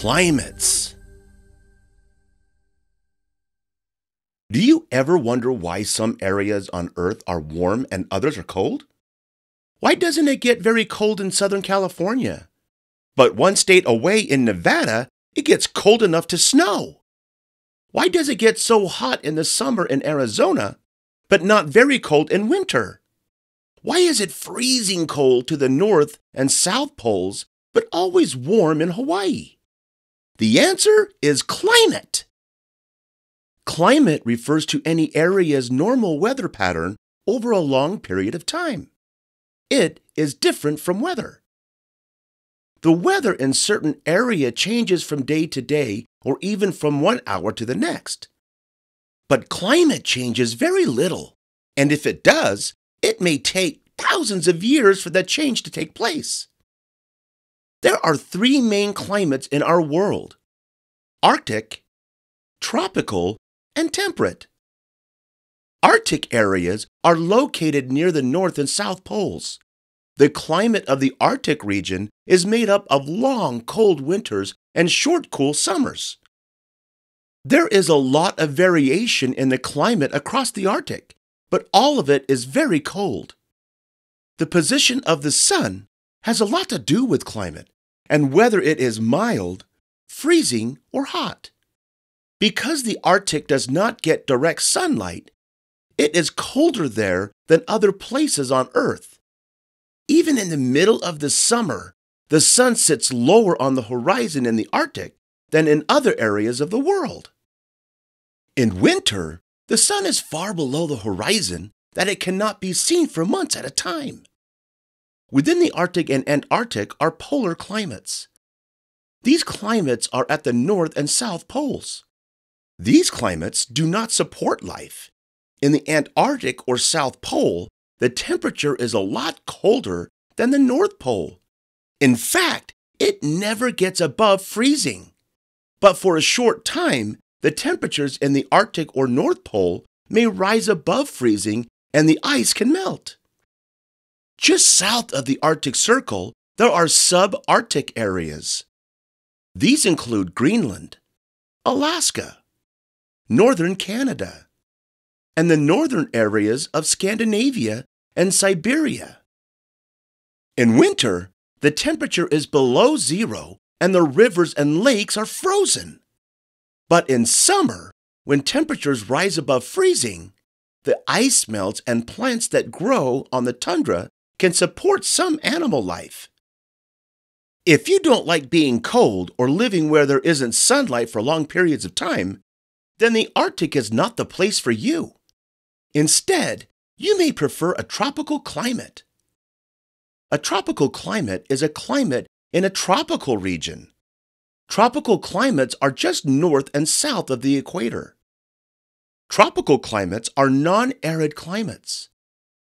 Climates. Do you ever wonder why some areas on Earth are warm and others are cold? Why doesn't it get very cold in Southern California? But one state away in Nevada, it gets cold enough to snow. Why does it get so hot in the summer in Arizona, but not very cold in winter? Why is it freezing cold to the North and South Poles, but always warm in Hawaii? The answer is climate. Climate refers to any area's normal weather pattern over a long period of time. It is different from weather. The weather in certain area changes from day to day or even from one hour to the next. But climate changes very little, and if it does, it may take thousands of years for that change to take place. There are three main climates in our world Arctic, tropical, and temperate. Arctic areas are located near the North and South Poles. The climate of the Arctic region is made up of long, cold winters and short, cool summers. There is a lot of variation in the climate across the Arctic, but all of it is very cold. The position of the sun has a lot to do with climate and whether it is mild, freezing, or hot. Because the Arctic does not get direct sunlight, it is colder there than other places on Earth. Even in the middle of the summer, the sun sits lower on the horizon in the Arctic than in other areas of the world. In winter, the sun is far below the horizon that it cannot be seen for months at a time. Within the Arctic and Antarctic are polar climates. These climates are at the North and South Poles. These climates do not support life. In the Antarctic or South Pole, the temperature is a lot colder than the North Pole. In fact, it never gets above freezing. But for a short time, the temperatures in the Arctic or North Pole may rise above freezing and the ice can melt. Just south of the Arctic Circle, there are subarctic areas. These include Greenland, Alaska, northern Canada, and the northern areas of Scandinavia and Siberia. In winter, the temperature is below zero and the rivers and lakes are frozen. But in summer, when temperatures rise above freezing, the ice melts and plants that grow on the tundra can support some animal life. If you don't like being cold or living where there isn't sunlight for long periods of time, then the Arctic is not the place for you. Instead, you may prefer a tropical climate. A tropical climate is a climate in a tropical region. Tropical climates are just north and south of the equator. Tropical climates are non arid climates.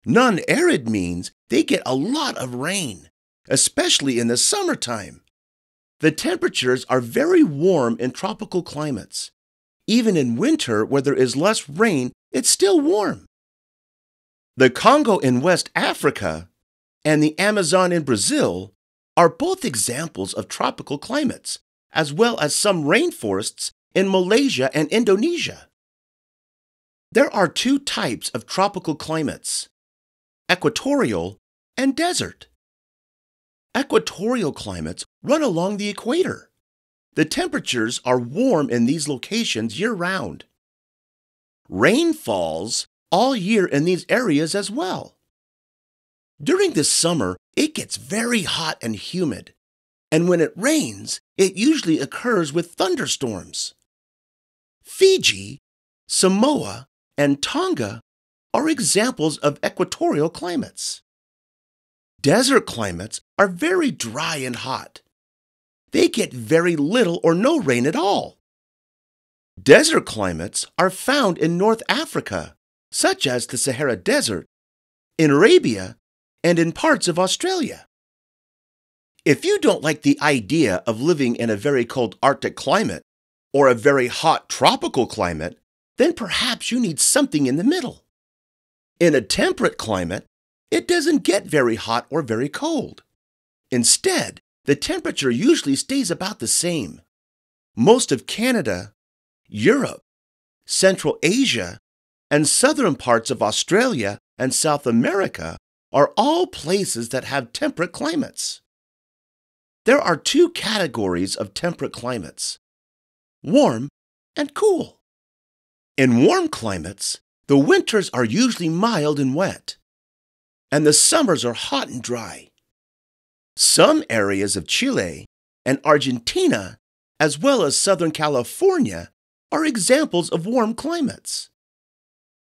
Non arid means they get a lot of rain, especially in the summertime. The temperatures are very warm in tropical climates. Even in winter, where there is less rain, it's still warm. The Congo in West Africa and the Amazon in Brazil are both examples of tropical climates, as well as some rainforests in Malaysia and Indonesia. There are two types of tropical climates equatorial, and desert. Equatorial climates run along the equator. The temperatures are warm in these locations year round. Rain falls all year in these areas as well. During the summer, it gets very hot and humid, and when it rains, it usually occurs with thunderstorms. Fiji, Samoa, and Tonga are examples of equatorial climates. Desert climates are very dry and hot. They get very little or no rain at all. Desert climates are found in North Africa, such as the Sahara Desert, in Arabia, and in parts of Australia. If you don't like the idea of living in a very cold Arctic climate or a very hot tropical climate, then perhaps you need something in the middle. In a temperate climate, it doesn't get very hot or very cold. Instead, the temperature usually stays about the same. most of Canada, Europe, Central Asia, and southern parts of Australia and South America are all places that have temperate climates. There are two categories of temperate climates warm and cool. In warm climates, the winters are usually mild and wet, and the summers are hot and dry. Some areas of Chile and Argentina, as well as Southern California, are examples of warm climates.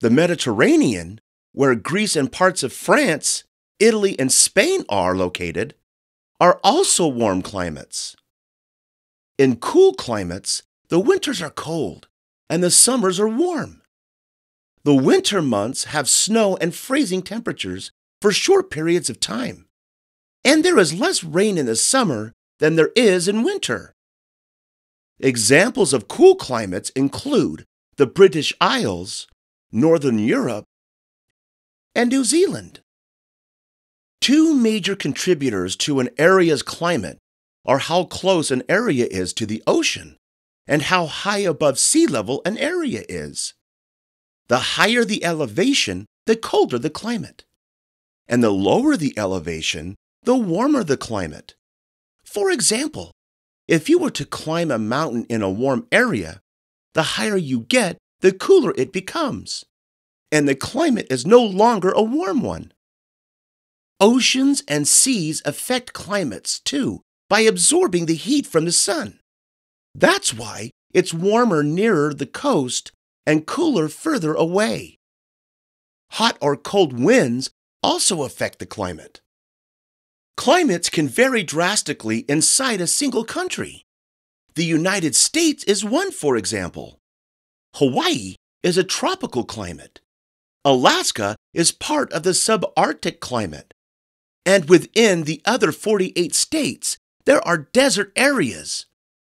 The Mediterranean, where Greece and parts of France, Italy, and Spain are located, are also warm climates. In cool climates, the winters are cold and the summers are warm. The winter months have snow and freezing temperatures for short periods of time. And there is less rain in the summer than there is in winter. Examples of cool climates include the British Isles, Northern Europe, and New Zealand. Two major contributors to an area's climate are how close an area is to the ocean and how high above sea level an area is. The higher the elevation, the colder the climate. And the lower the elevation, the warmer the climate. For example, if you were to climb a mountain in a warm area, the higher you get, the cooler it becomes. And the climate is no longer a warm one. Oceans and seas affect climates too by absorbing the heat from the sun. That's why it's warmer nearer the coast and cooler further away. Hot or cold winds also affect the climate. Climates can vary drastically inside a single country. The United States is one, for example. Hawaii is a tropical climate. Alaska is part of the subarctic climate. And within the other 48 states, there are desert areas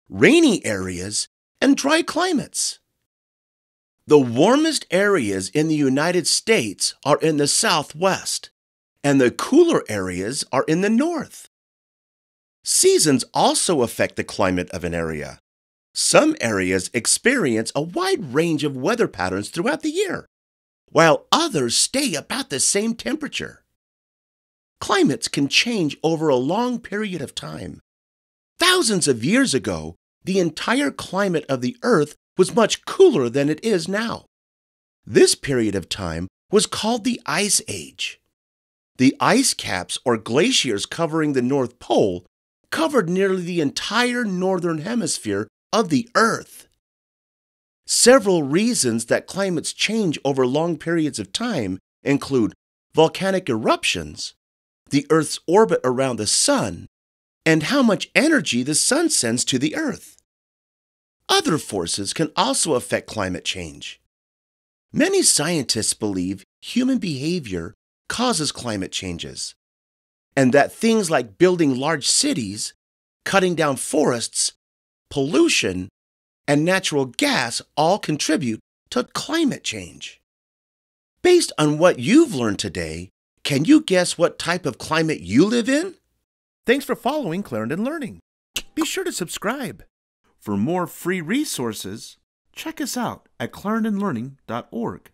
rainy areas, and dry climates. The warmest areas in the United States are in the southwest, and the cooler areas are in the north. Seasons also affect the climate of an area. Some areas experience a wide range of weather patterns throughout the year, while others stay about the same temperature. Climates can change over a long period of time. Thousands of years ago, the entire climate of the Earth was much cooler than it is now. This period of time was called the Ice Age. The ice caps or glaciers covering the North Pole covered nearly the entire northern hemisphere of the Earth. Several reasons that climates change over long periods of time include volcanic eruptions, the Earth's orbit around the Sun, and how much energy the sun sends to the Earth. Other forces can also affect climate change. Many scientists believe human behavior causes climate changes, and that things like building large cities, cutting down forests, pollution, and natural gas all contribute to climate change. Based on what you've learned today, can you guess what type of climate you live in? Thanks for following Clarendon Learning. Be sure to subscribe. For more free resources, check us out at clarendonlearning.org.